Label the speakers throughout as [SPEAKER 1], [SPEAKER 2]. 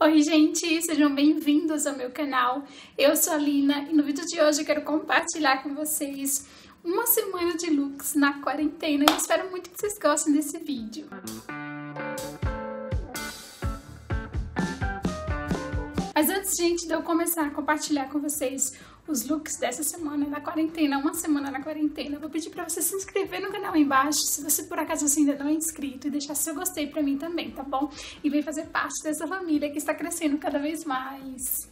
[SPEAKER 1] Oi gente, sejam bem-vindos ao meu canal. Eu sou a Lina e no vídeo de hoje eu quero compartilhar com vocês uma semana de looks na quarentena e espero muito que vocês gostem desse vídeo. Mas antes, gente, de eu começar a compartilhar com vocês os looks dessa semana na quarentena, uma semana na quarentena, eu vou pedir para você se inscrever no canal aí embaixo, se você por acaso ainda não é inscrito, e deixar seu gostei para mim também, tá bom? E vem fazer parte dessa família que está crescendo cada vez mais.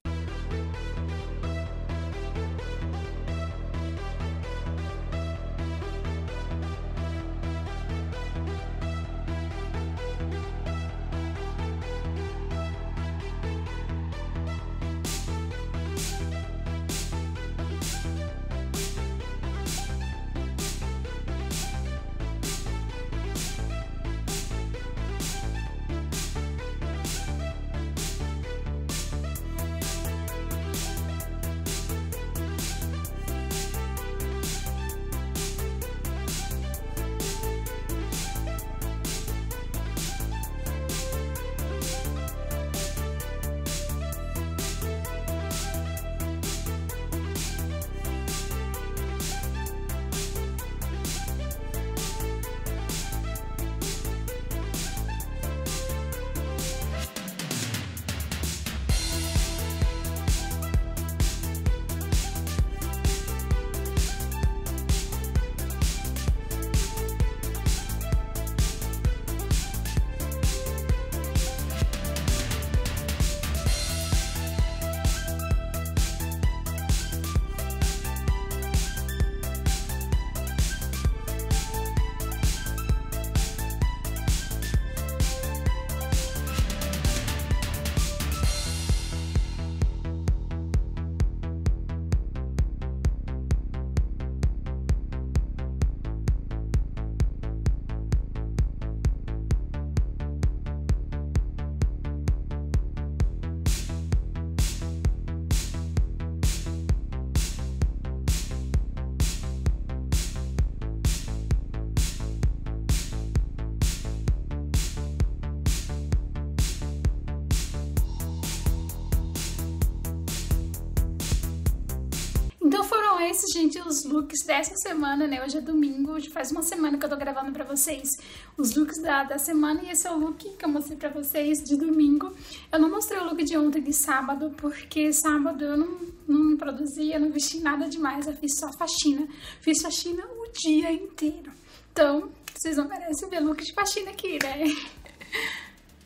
[SPEAKER 1] Esses, gente, os looks dessa semana, né? Hoje é domingo, já faz uma semana que eu tô gravando pra vocês os looks da, da semana e esse é o look que eu mostrei pra vocês de domingo. Eu não mostrei o look de ontem de sábado, porque sábado eu não, não me produzi, eu não vesti nada demais, eu fiz só faxina. Fiz faxina o dia inteiro. Então, vocês não merecem ver look de faxina aqui, né?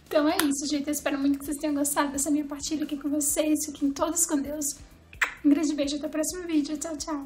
[SPEAKER 1] Então é isso, gente. Eu espero muito que vocês tenham gostado dessa minha partilha aqui com vocês. Fiquem todos com Deus. Um grande beijo, até o próximo vídeo. Tchau, tchau.